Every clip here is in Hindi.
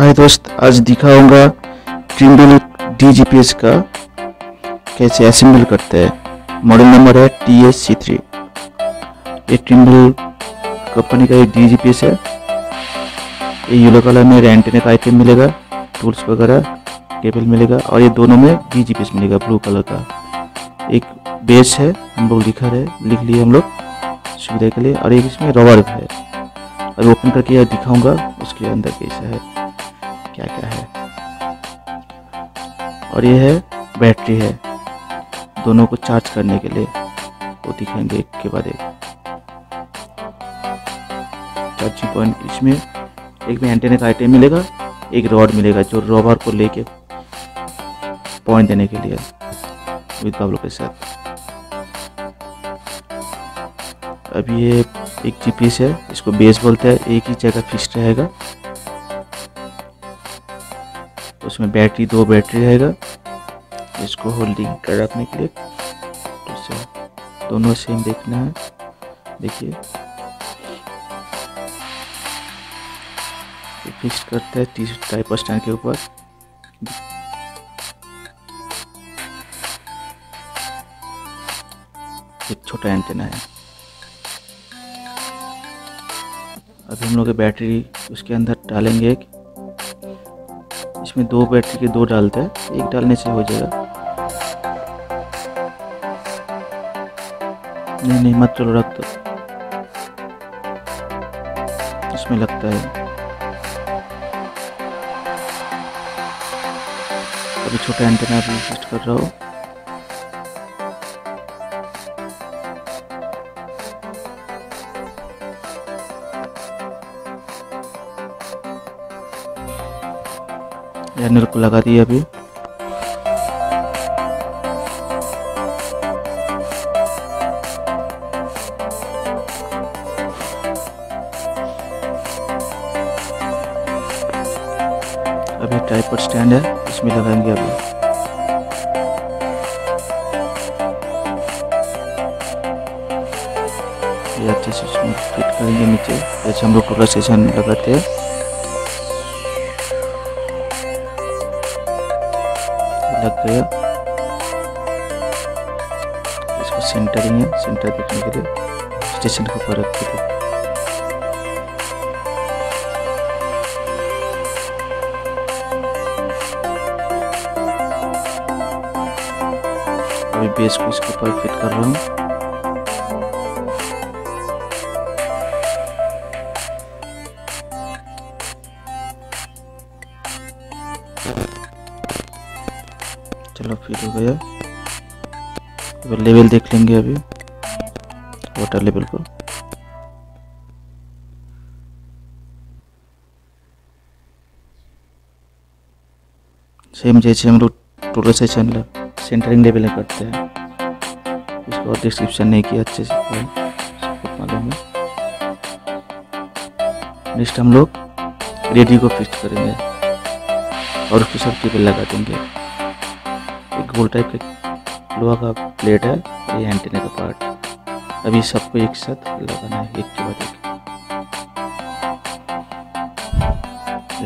हाय दोस्त, आज दिखाऊँगा ट्रिम्बल डीजीपीएस का कैसे असेंबल करते हैं। मॉडल नंबर है टी एस सी थ्री ये ट्रिम्बल कंपनी का एक डीजीपीएस है। ये येलो कलर में एंटीना का आइटम मिलेगा टूल्स वगैरह केबल मिलेगा और ये दोनों में डीजीपीएस मिलेगा ब्लू कलर का। एक बेस है, हम लोग लिखा है लिख लिए हम लोग सुविधा के लिए। और एक इसमें रबर है। अभी ओपन करके दिखाऊँगा, उसके अंदर कैसा है। और ये है बैटरी है। दोनों को चार्ज करने के लिए वो दिखाएँगे एक के बाद एक चार्जिंग पॉइंट इसमें एक में एंटेना का आइटम मिलेगा, एक रॉड मिलेगा जो रबर को लेके पॉइंट देने के लिए विद बबलों के साथ। अभी ये एक जीपीएस है, इसको बेस बोलते हैं, एक ही जगह फिक्स रहेगा। उसमें बैटरी, दो बैटरी रहेगा। इसको होल्डिंग कर रखने के लिए तो दोनों सेम देखना है। देखिए। फिक्स करते हैं टी टाइप स्टैंड के ऊपर। एक छोटा एंटेना है। अभी हम लोग बैटरी उसके अंदर डालेंगे एक। इसमें दो बैटरी के दो डालते हैं। एक डालने से हो जाएगा। नहीं नहीं, मत चलो, रख दो। इसमें लगता है। अभी छोटा एंटेना भी फिट कर रहा हूँ। हैंडल को लगा दिया अभी। अभी टाइप स्टैंड है इसमें लगाएँगे अभी। अच्छे से इसमें फिट करेंगे नीचे। जैसे हम लोग टोला सेशन लगाते हैं। लग गया इसको सेंटरिंग है सेंटर देखने के लिए स्टेशन के ऊपर रख थे अभी बेस को इसके ऊपर फिट कर रहा हूँ। चलो फिर हो गया। लेवल देख लेंगे अभी वाटर लेवल को। सेम जैसे हम लोग टोटल सेशन सेंटरिंग लेवल में करते हैं। इसको और डिस्क्रिप्शन नहीं किया, अच्छे से मालूम है नेक्स्ट हम लोग रेडियो को फिक्स करेंगे। और उसको सब केबल लगा देंगे। गोल टाइप का लोहा का प्लेट है, ये एंटीना का पार्ट अभी सबको एक साथ लगाना है, एक के बाद एक।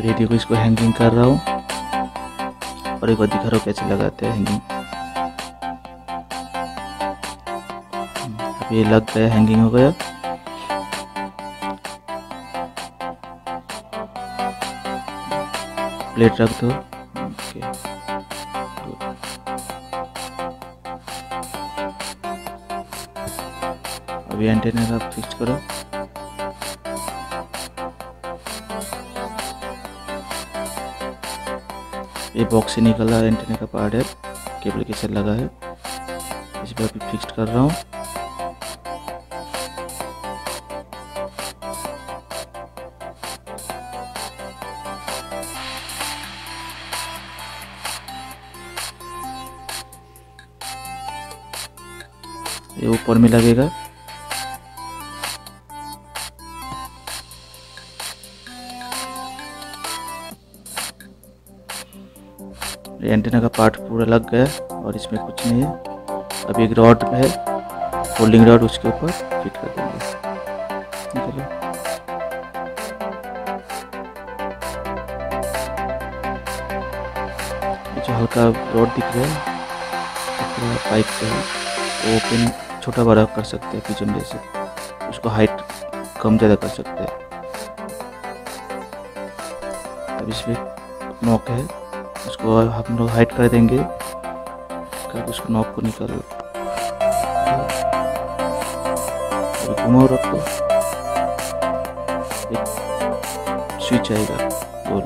रेडियो को इसको हैंगिंग कर रहा हूँ। और एक बार दिखा रहा हूँ कैसे लगाते हैं हैंगिंग ये लग गया हैंगिंग हो गया। प्लेट रख दो। अभी एंटेना का फिक्स करो। ये बॉक्स से निकला एंटेना का पार्ट है। केबल के साथ लगा है। इस पर अभी फिक्स कर रहा हूँ। ये ऊपर में लगेगा। एंटीना का पार्ट पूरा लग गया और इसमें कुछ नहीं है। अब एक रॉड है होल्डिंग रॉड उसके ऊपर फिट कर देंगे। चलो हल्का रॉड दिख रहा है। पाइप का है वो ओपन छोटा बड़ा कर सकते हैं पिजन जैसे। उसको हाइट कम ज़्यादा कर सकते हैं। अब इसमें नॉक है। उसको हम लोग हाइट कर देंगे। कर उसको नॉक को निकाल घुमाओ रखो एक स्विच आएगा। गोल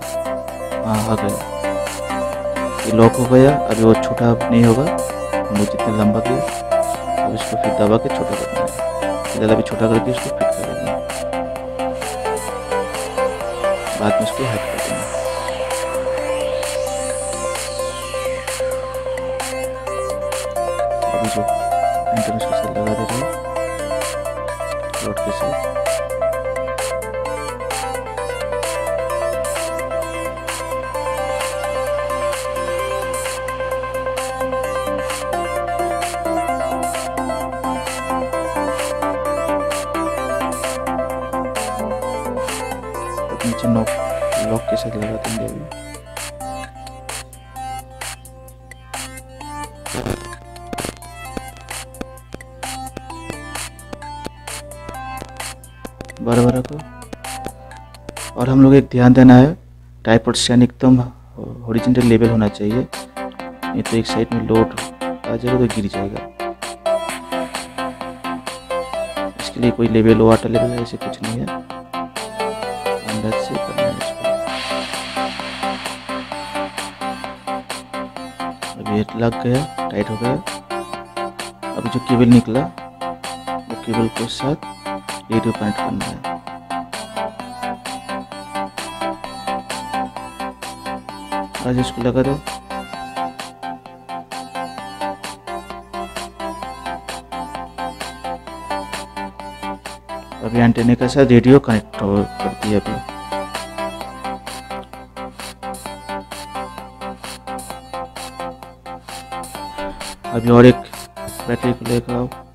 हाँ आ गया। ये लॉक हो गया। अभी वो छोटा नहीं होगा। वो जितना लंबा किया। अब इसको फिर दबा के छोटा करना है ज़्यादा भी छोटा करके इसको फिट करेंगे बाद में इसको जो एंट्रेंस के साथ लगा दे रहे हैं नीचे नॉक लॉक के साथ लगा देंगे अभी। बड़ा बड़ा को और हम लोग एक ध्यान देना है टाइपॉड स्टैंड एकदम हॉरिजॉन्टल लेवल होना चाहिए, नहीं तो एक साइड में लोड आ जाएगा तो गिर जाएगा। इसके लिए कोई लेवल वाटर लेवल ऐसे कुछ नहीं है। अंदर से करना है इसको। अभी लग गया टाइट हो गया। अभी जो केबल निकला, वो केबल के साथ रेडियो कनेक्ट करना है आज इसको लगा दो। अभी एंटेने के साथ रेडियो कनेक्ट कर दिया अभी। अभी और एक बैटरी को लेकर आओ।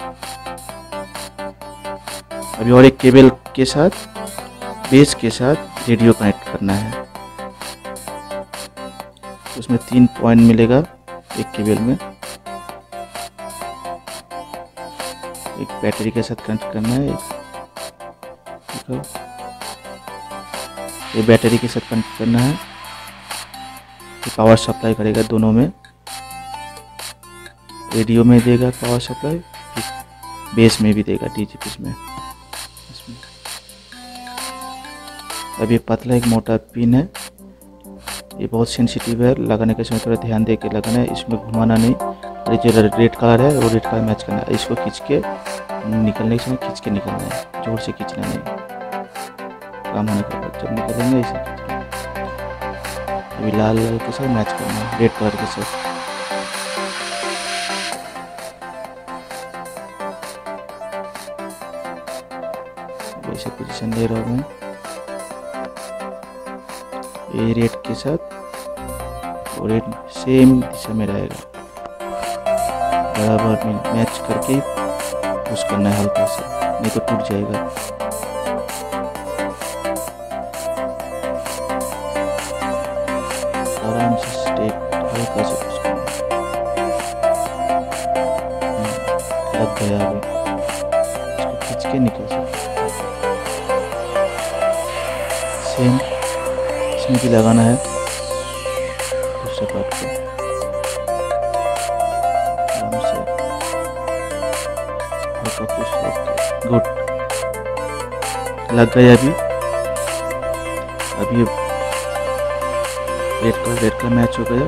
अभी और एक केबल के साथ, बेस के साथ रेडियो कनेक्ट करना है। उसमें तीन पॉइंट मिलेगा एक केबल में। एक बैटरी के साथ कनेक्ट करना है। एक ये बैटरी के साथ कनेक्ट करना है। ये पावर सप्लाई करेगा दोनों में। रेडियो में देगा पावर सप्लाई बेस में भी देगा डीजीपीस में। अब ये पतला एक मोटा पिन है। ये बहुत सेंसिटिव है, लगाने के समय थोड़ा ध्यान दे के लगाना है। इसमें घुमाना नहीं। और ये जो रेड कलर है, वो रेड कलर मैच करना है। इसको खींच के, निकलने के समय खींच के निकलना है। ज़ोर से खींचना नहीं। काम होने के बाद जब निकलेंगे, इसे अभी लाल लाल के साथ मैच करना है रेड कलर के साथ। ऐसे पोजीशन ले रहा हूँ। ये रेड के साथ और रेड सेम दिशा में रहेगा। बराबर में मैच करके पुश करना है हल्का सा नहीं तो टूट जाएगा। आराम से स्टेप हल्का सा पुश करना लग गया अभी। खींच के निकल सकते सेम इसमें भी लगाना है। दूसरे पार्ट को गुड लग गया अभी। अभी रेड का रेड का मैच हो गया।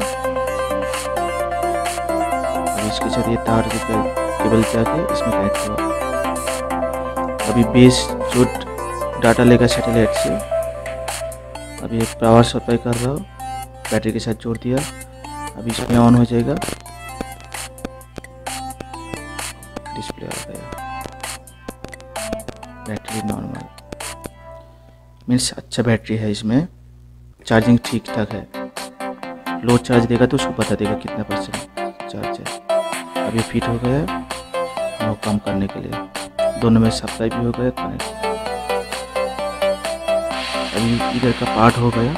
अभी इसके साथ ये तार केबल जाके इसमें कनेक्ट हुआ। अभी बेस जो डाटा लेगा सैटेलाइट से अभी एक पावर सप्लाई कर रहा हूँ। बैटरी के साथ जोड़ दिया। अभी इसमें ऑन हो जाएगा। डिस्प्ले आ गया। बैटरी नॉर्मल मीन्स अच्छा बैटरी है इसमें। चार्जिंग ठीक ठाक है। लो चार्ज देगा तो उसको बता देगा कितना परसेंट चार्ज है। अभी फिट हो गया। वो कम करने के लिए। दोनों में सप्लाई भी हो गया कनेक्ट अभी इधर का पार्ट हो गया।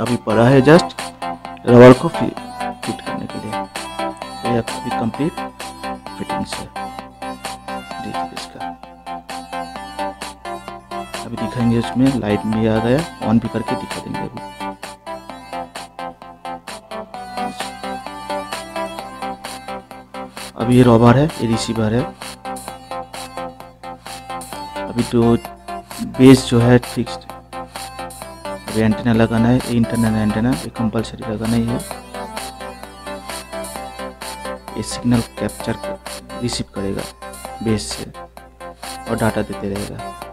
अभी पड़ा है जस्ट रबर को फिट करने के लिए। तो यह अभी कंप्लीट फिटिंग्स है देखिए इसका। अभी दिखाएँगे इसमें लाइट भी आ गया। ऑन भी करके दिखा देंगे अभी। अभी ये रॉबर है ये रिसीवर है। अभी तो बेस जो है फिक्स्ड अभी एंटीना लगाना है इंटरनल एंटीना ये कंपलसरी लगाना ही है। ये सिग्नल कैप्चर कर, रिसीव करेगा बेस से और डाटा देते रहेगा।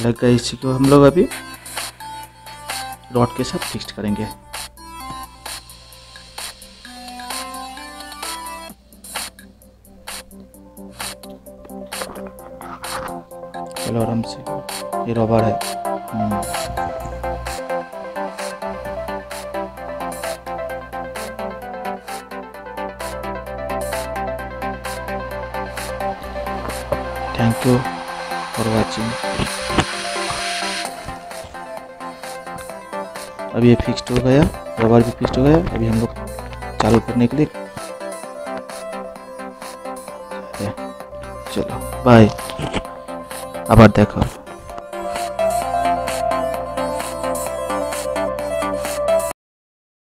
लग गया इसी को। हम लोग अभी रॉड के साथ फिक्स करेंगे। चलो आराम से। ये रबर है। थैंक यू फॉर वाचिंग अभी ये फिक्स्ड हो गया रबर भी फिक्स्ड हो गया अभी हम लोग चालू करने के लिए चलो बाय আবার দেখা